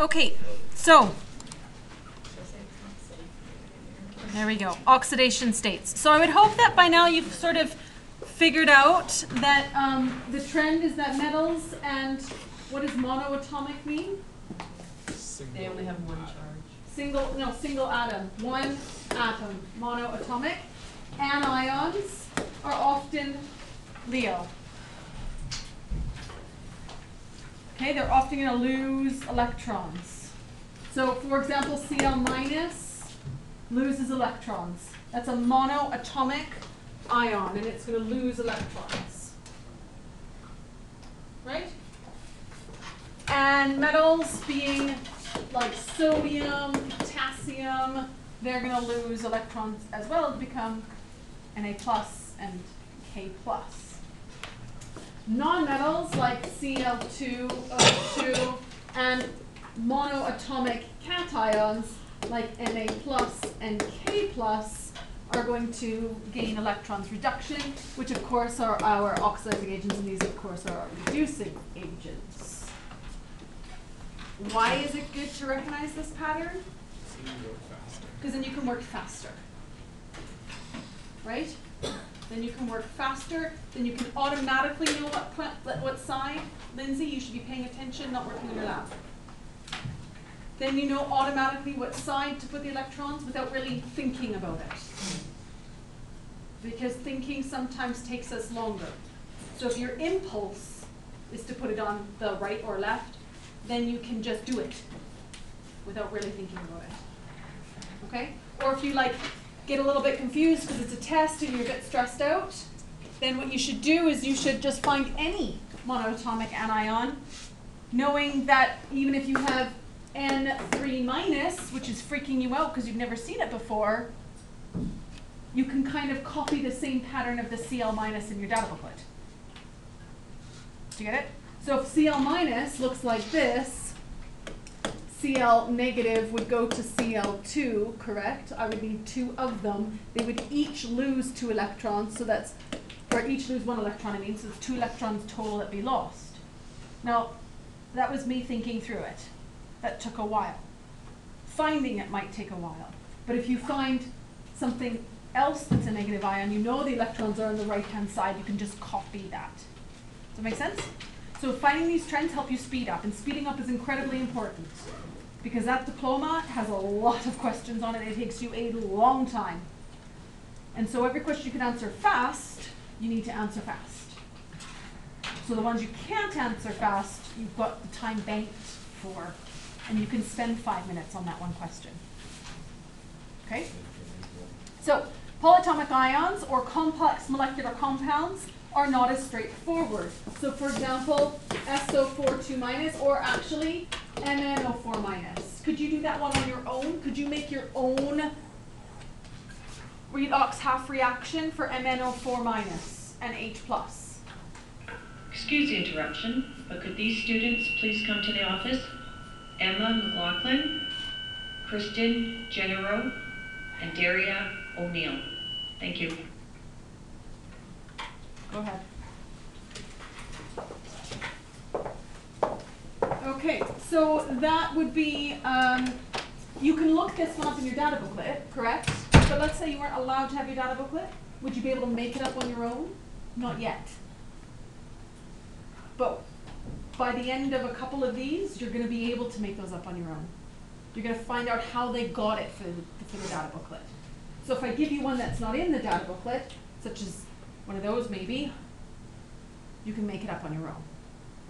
Okay, so there we go. Oxidation states. So I would hope that by now you've sort of figured out that um, the trend is that metals and what does monoatomic mean? They only have one charge. Single, no, single atom, one atom, monoatomic. Anions are often Leo. Okay, they're often going to lose electrons. So, for example, Cl minus loses electrons. That's a monoatomic ion, and it's going to lose electrons. Right? And metals being like sodium, potassium, they're going to lose electrons as well to become Na plus and K plus. Non-metals like Cl2O2 and monoatomic cations like Na plus and K plus are going to gain electrons reduction, which of course are our oxidizing agents, and these of course are our reducing agents. Why is it good to recognize this pattern? Because then you can work faster. Right? Then you can work faster. Then you can automatically know what what side. Lindsay, you should be paying attention, not working in your lab. Then you know automatically what side to put the electrons without really thinking about it. Because thinking sometimes takes us longer. So if your impulse is to put it on the right or left, then you can just do it without really thinking about it. Okay? Or if you like get a little bit confused because it's a test and you're a bit stressed out, then what you should do is you should just find any monoatomic anion, knowing that even if you have N3 minus, which is freaking you out because you've never seen it before, you can kind of copy the same pattern of the Cl minus in your data booklet. Do you get it? So if Cl minus looks like this, Cl negative would go to Cl2, correct? I would need two of them. They would each lose two electrons, so that's, or each lose one electron, I mean, so it's two electrons total that be lost. Now, that was me thinking through it. That took a while. Finding it might take a while. But if you find something else that's a negative ion, you know the electrons are on the right-hand side, you can just copy that. Does that make sense? So finding these trends help you speed up, and speeding up is incredibly important because that diploma has a lot of questions on it. It takes you a long time. And so every question you can answer fast, you need to answer fast. So the ones you can't answer fast, you've got the time banked for, and you can spend five minutes on that one question. Okay? So polyatomic ions or complex molecular compounds are not as straightforward. So for example, SO42 minus or actually MnO4 minus. Could you do that one on your own? Could you make your own redox half reaction for MnO4 minus and H plus? Excuse the interruption, but could these students please come to the office? Emma McLaughlin, Kristen Genero, and Daria O'Neill. Thank you. Go ahead. Okay, so that would be, um, you can look this one up in your data booklet, correct? But let's say you weren't allowed to have your data booklet, would you be able to make it up on your own? Not yet. But by the end of a couple of these, you're gonna be able to make those up on your own. You're gonna find out how they got it for the, for the data booklet. So if I give you one that's not in the data booklet, such as one of those maybe, you can make it up on your own.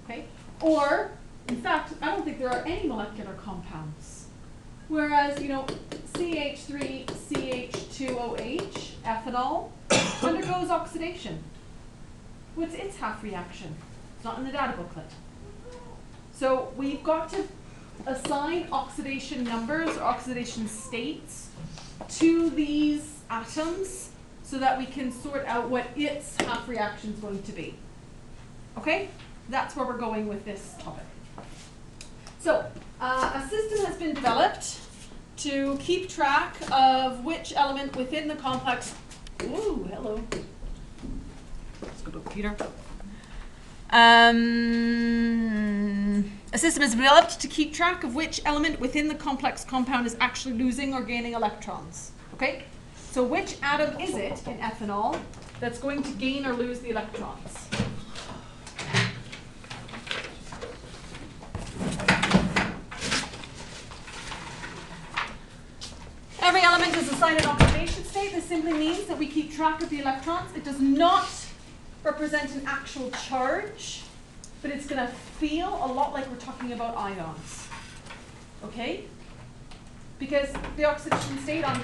Okay? Or, in fact, I don't think there are any molecular compounds. Whereas, you know, CH3, CH2OH, ethanol, undergoes oxidation. What's its half reaction? It's not in the data booklet. So we've got to assign oxidation numbers or oxidation states to these atoms so that we can sort out what its half reaction is going to be. Okay? That's where we're going with this topic. So, uh, a system has been developed to keep track of which element within the complex. Ooh, hello. Let's go to computer. Um, A system is developed to keep track of which element within the complex compound is actually losing or gaining electrons. Okay? So which atom is it in ethanol that's going to gain or lose the electrons? Every element is assigned an oxidation state. This simply means that we keep track of the electrons. It does not represent an actual charge, but it's going to feel a lot like we're talking about ions. Okay? Because the oxidation state on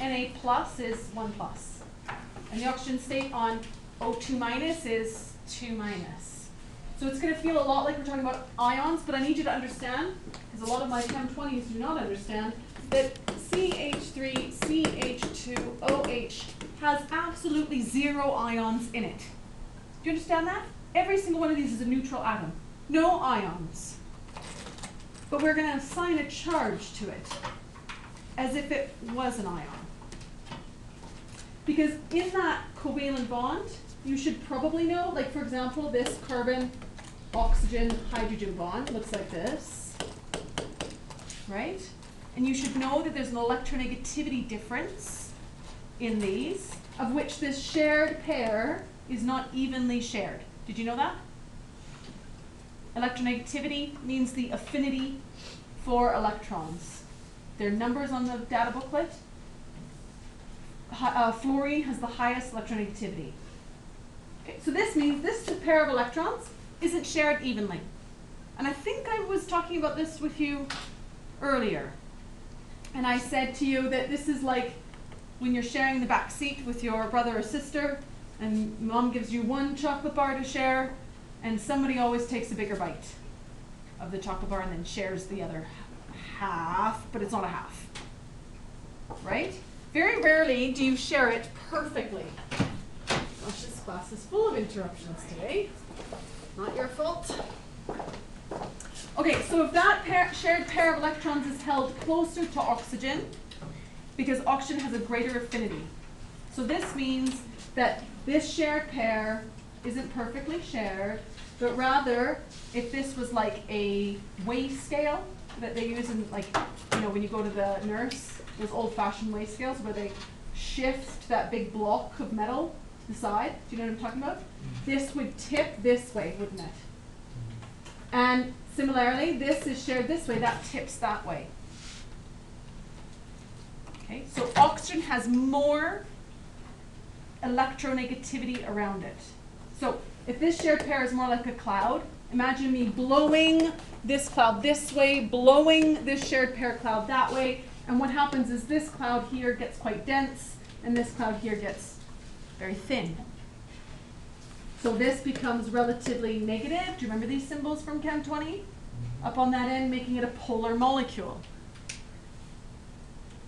Na plus is 1 plus. And the oxygen state on O2 minus is 2 minus. So it's going to feel a lot like we're talking about ions, but I need you to understand, because a lot of my Chem 20s do not understand, that CH3, CH2, OH has absolutely zero ions in it. Do you understand that? Every single one of these is a neutral atom. No ions. But we're going to assign a charge to it as if it was an ion. Because in that covalent bond, you should probably know, like for example, this carbon oxygen hydrogen bond looks like this, right? And you should know that there's an electronegativity difference in these, of which this shared pair is not evenly shared. Did you know that? Electronegativity means the affinity for electrons. There are numbers on the data booklet. Hi, uh, fluorine has the highest electronegativity. Okay, so this means this pair of electrons isn't shared evenly. And I think I was talking about this with you earlier. And I said to you that this is like when you're sharing the back seat with your brother or sister, and mom gives you one chocolate bar to share, and somebody always takes a bigger bite of the chocolate bar and then shares the other half, but it's not a half. Right? Very rarely do you share it perfectly. Gosh, this class is full of interruptions today. Not your fault. Okay, so if that pair, shared pair of electrons is held closer to oxygen, because oxygen has a greater affinity. So this means that this shared pair isn't perfectly shared, but rather, if this was like a weigh scale that they use in like, you know, when you go to the nurse, those old-fashioned weigh scales where they shift that big block of metal to the side. Do you know what I'm talking about? Mm-hmm. This would tip this way, wouldn't it? And similarly, this is shared this way, that tips that way. Okay, so oxygen has more electronegativity around it. So if this shared pair is more like a cloud, imagine me blowing this cloud this way, blowing this shared pair cloud that way, and what happens is this cloud here gets quite dense, and this cloud here gets very thin. So this becomes relatively negative. Do you remember these symbols from Chem 20? Up on that end, making it a polar molecule.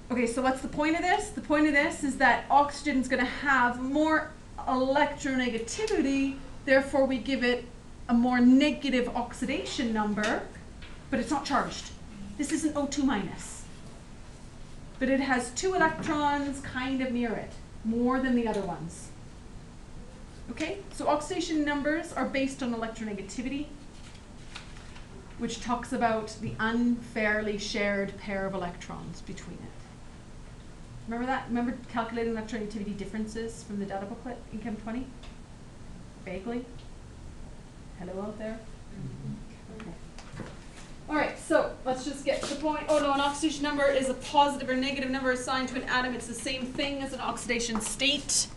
Okay, so what's the point of this? The point of this is that oxygen is going to have more electronegativity, therefore we give it a more negative oxidation number, but it's not charged. This isn't O2 minus. But it has two electrons kind of near it, more than the other ones. Okay, so oxidation numbers are based on electronegativity, which talks about the unfairly shared pair of electrons between it. Remember that? Remember calculating electronegativity differences from the data booklet in Chem 20? Vaguely? Hello out there? Okay. All right, so let's just get to the point. Oh no, an oxidation number is a positive or negative number assigned to an atom. It's the same thing as an oxidation state.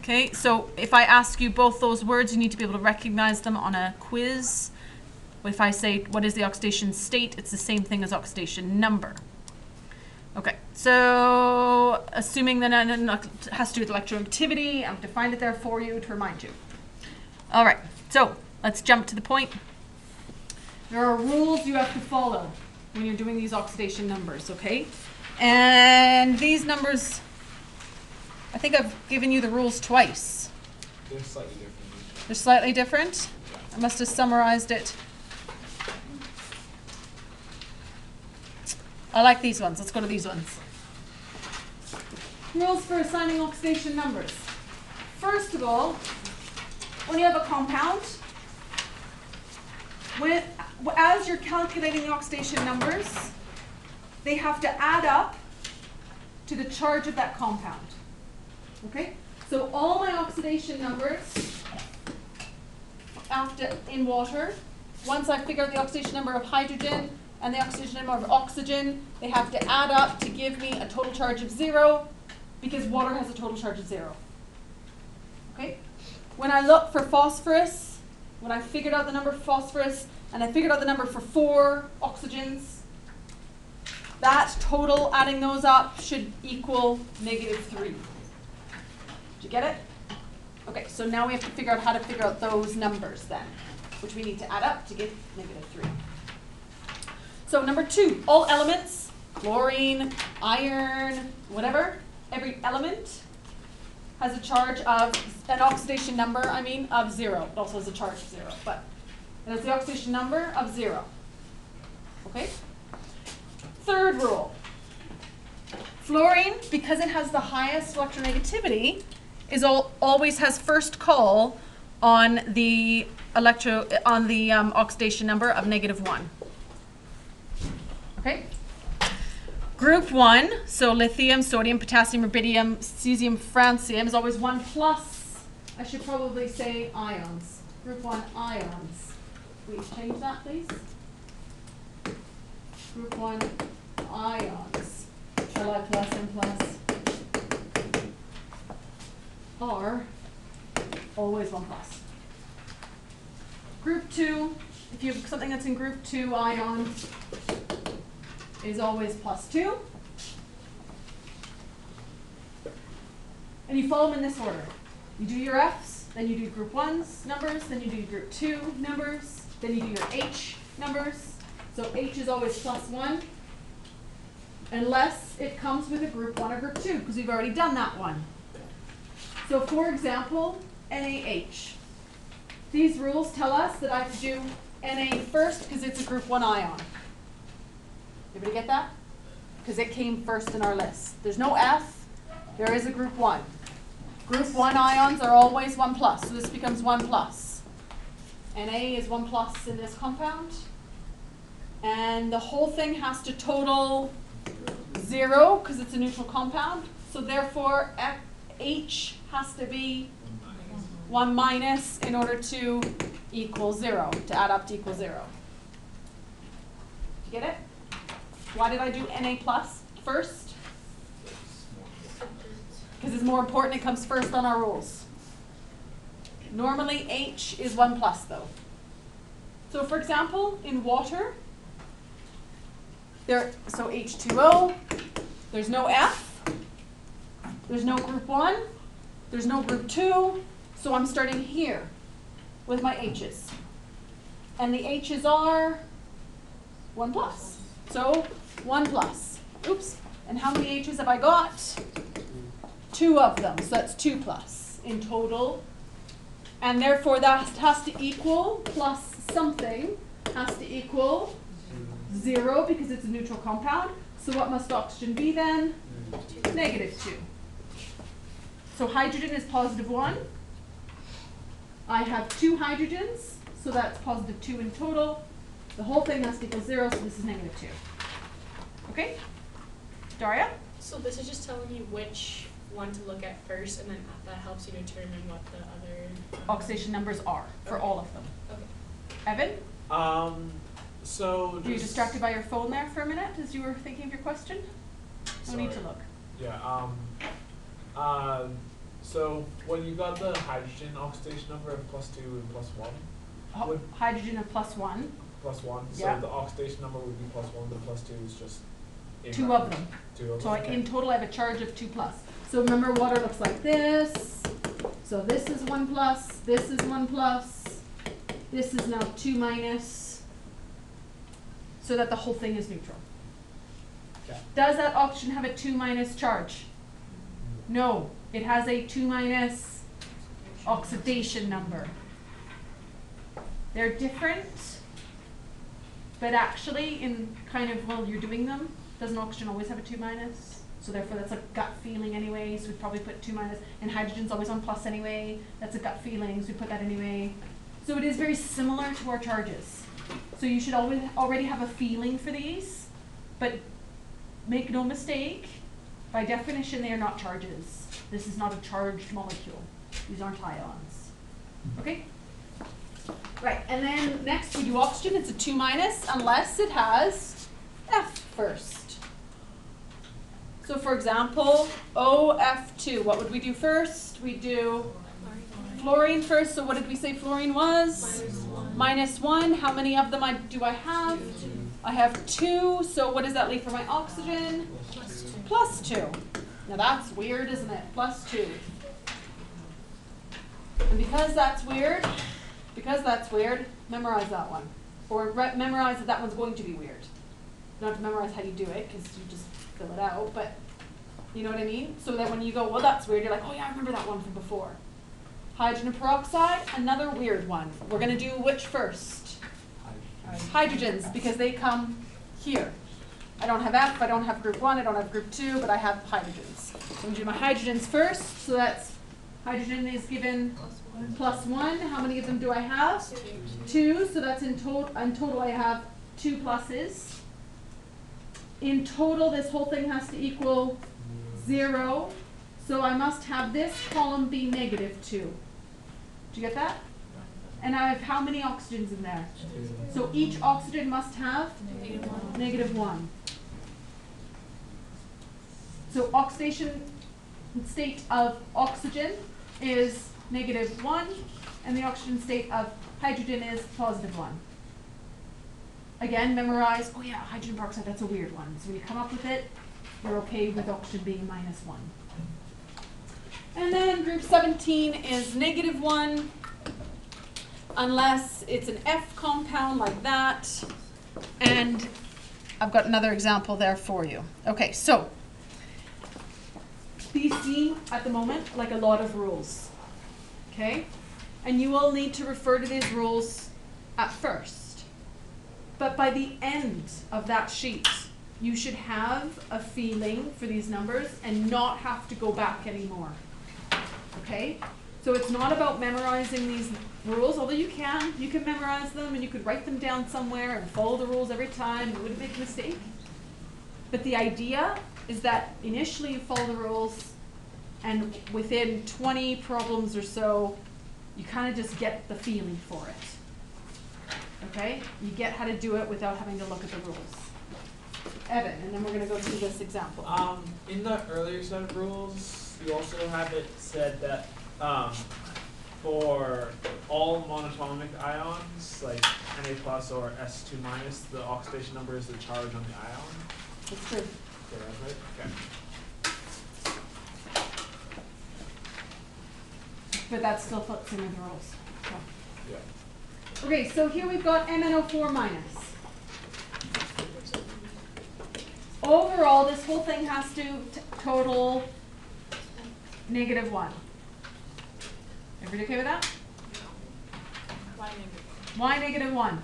Okay, so if I ask you both those words, you need to be able to recognize them on a quiz. If I say, what is the oxidation state? It's the same thing as oxidation number. Okay, so assuming that it has to do with electroactivity, I've defined it there for you to remind you. All right, so let's jump to the point. There are rules you have to follow when you're doing these oxidation numbers, okay? And these numbers, I think I've given you the rules twice. They're slightly different. They're slightly different. I must have summarized it. I like these ones. Let's go to these ones. Rules for assigning oxidation numbers. First of all, when you have a compound, when as you're calculating the oxidation numbers, they have to add up to the charge of that compound. Okay? So all my oxidation numbers after in water, once I figure out the oxidation number of hydrogen and the oxidation number of oxygen, they have to add up to give me a total charge of zero because water has a total charge of zero. Okay? When I look for phosphorus, when I figured out the number for phosphorus and I figured out the number for four oxygens, that total, adding those up, should equal negative three. Did you get it? Okay, so now we have to figure out how to figure out those numbers then, which we need to add up to get negative three. So number two, all elements, chlorine, iron, whatever, every element has a charge of, an oxidation number, I mean, of zero. It also has a charge of zero, but it has the oxidation number of zero. Okay? Third rule. Fluorine, because it has the highest electronegativity, is al- always has first call on the electro on the um, oxidation number of negative one. Okay. Group one, so lithium, sodium, potassium, rubidium, cesium, francium is always one plus. I should probably say ions. Group one ions. We change that, please. Group one ions. Li plus and plus are always one plus. Group two, if you have something that's in group two ions, is always plus two. And you follow them in this order. You do your F's, then you do group ones numbers, then you do group two numbers, then you do your H numbers. So H is always plus one, unless it comes with a group one or group two, because we've already done that one. So for example, NaH. These rules tell us that I have to do Na first because it's a group one ion. Everybody get that? Because it came first in our list. There's no F, there is a group one. Group one ions are always one plus, so this becomes one plus. Na is one plus in this compound. And the whole thing has to total zero because it's a neutral compound. So therefore, H has to be one minus in order to equal zero, to add up to equal zero. Did you get it? Why did I do Na plus first? Because it's more important, it comes first on our rules. Normally H is one plus though. So for example, in water, there, so H2O, there's no F, there's no group one, there's no group two, so I'm starting here with my H's. And the H's are one plus. So one plus. Oops. And how many H's have I got? Two of them. So that's two plus in total. And therefore that has to equal plus something has to equal zero because it's a neutral compound. So what must oxygen be then? Negative two. So hydrogen is positive one. I have two hydrogens, so that's positive two in total. The whole thing has to equal zero, so this is negative two. Okay? Daria? So this is just telling you which one to look at first, and then that helps you determine what the other. um, Oxidation numbers are for Okay. all of them. Okay. Evan? Um, so. Were you distracted by your phone there for a minute as you were thinking of your question? No need to Sorry. look. Yeah, um, uh, so when you got the hydrogen oxidation number of plus two and plus one, Ho- Hydrogen of plus one, plus one, Yeah. so the oxidation number would be plus one, the plus two is just. Two of them. Two of So I, in total, I have a charge of two plus. So remember, water looks like this. So this is one plus, this is one plus, this is now two minus, so that the whole thing is neutral. Okay. Does that oxygen have a two minus charge? No, it has a two minus oxidation number. They're different, but actually, in kind of while you're doing them, doesn't oxygen always have a two minus? So therefore, that's a gut feeling anyway. So we'd probably put two minus, and hydrogen's always on plus anyway. That's a gut feeling, so we put that anyway. So it is very similar to our charges. So you should always already have a feeling for these, but make no mistake, by definition, they are not charges. This is not a charged molecule. These aren't ions. Okay? Right, and then next we do oxygen, it's a two minus unless it has F first. So for example, OF2, what would we do first? We do fluorine first, so what did we say fluorine was? Minus one. Minus one, how many of them I, do I have? I have two, so what does that leave for my oxygen? Plus two. Plus two. Now that's weird, isn't it? Plus two. And because that's weird, because that's weird, memorize that one. Or memorize that that one's going to be weird. You don't have to memorize how you do it, because you just fill it out, but you know what I mean? So that when you go, well, that's weird, you're like, oh yeah, I remember that one from before. Hydrogen peroxide, another weird one. We're gonna do which first? hydrogens because they come here. I don't have F, I don't have group one, I don't have group two, but I have hydrogens. So I'm gonna do my hydrogens first, so that's, hydrogen is given plus one, how many of them do I have? Two, so that's in total, in total I have two pluses. In total, this whole thing has to equal zero, so I must have this column be negative two. Do you get that? And I have how many oxygens in there? So each oxygen must have Negative one. negative one. So oxidation state of oxygen is negative one, and the oxygen state of hydrogen is positive one. Again, memorize, oh yeah, hydrogen peroxide, that's a weird one. So when you come up with it, you're okay with oxygen being minus one. And then group seventeen is negative one, unless it's an F compound like that. And I've got another example there for you. Okay, so these seem at the moment like a lot of rules. Okay? And you will need to refer to these rules at first. But by the end of that sheet, you should have a feeling for these numbers and not have to go back anymore. Okay? So it's not about memorizing these rules, although you can, you can memorize them and you could write them down somewhere and follow the rules every time, you wouldn't make a mistake. But the idea is that initially you follow the rules and within twenty problems or so, you kinda just get the feeling for it. Okay? You get how to do it without having to look at the rules. Evan, and then we're gonna go through this example. Um, in the earlier set of rules, you also have it said that um, for all monatomic ions, like Na plus or S2 minus, the oxidation number is the charge on the ion. It's true. Okay, that's right. Okay. But that still fits in with the rules, so. Yeah. Okay, so here we've got MnO4 minus. Overall, this whole thing has to t- total negative one. Everybody okay with that? Why negative? Why negative one?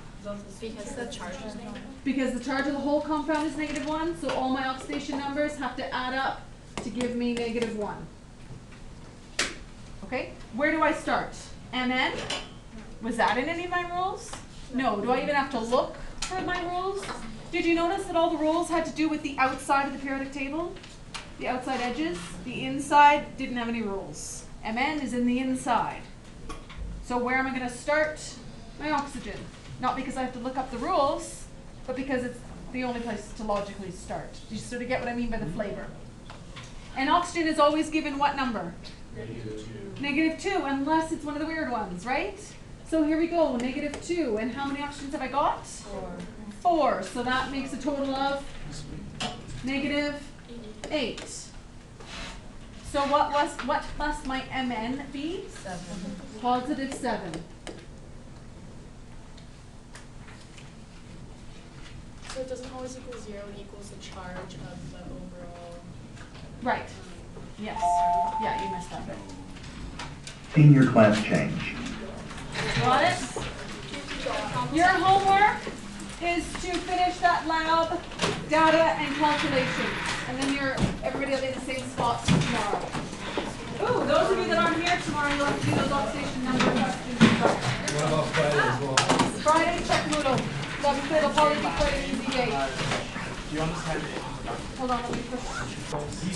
Because the charge is negative. Because the charge of the whole compound is negative one, so all my oxidation numbers have to add up to give me negative one. Okay, where do I start? Mn? Was that in any of my rules? No, do I even have to look for my rules? Did you notice that all the rules had to do with the outside of the periodic table? The outside edges? The inside didn't have any rules. Mn is in the inside. So where am I gonna start my oxygen? Not because I have to look up the rules, but because it's the only place to logically start. Do you sort of get what I mean by the flavor? And oxygen is always given what number? Negative two, unless it's one of the weird ones, right? So here we go, negative two, and how many oxygens have I got? Four. Four, so that makes a total of negative eight. So what was, what must my Mn be? Seven. Positive seven. So it doesn't always equal zero, it equals the charge of the overall. Right, yes, yeah, you missed that bit. Senior class change. Got it? Your homework is to finish that lab data and calculations. And then you're, everybody will be in the same spot tomorrow. Ooh, those of you that aren't here tomorrow, you'll have to do those oxidation number questions. What about Friday as well? Friday, check Moodle. Me put it'll probably be quite an easy day. Do you understand it? Hold on, let me push.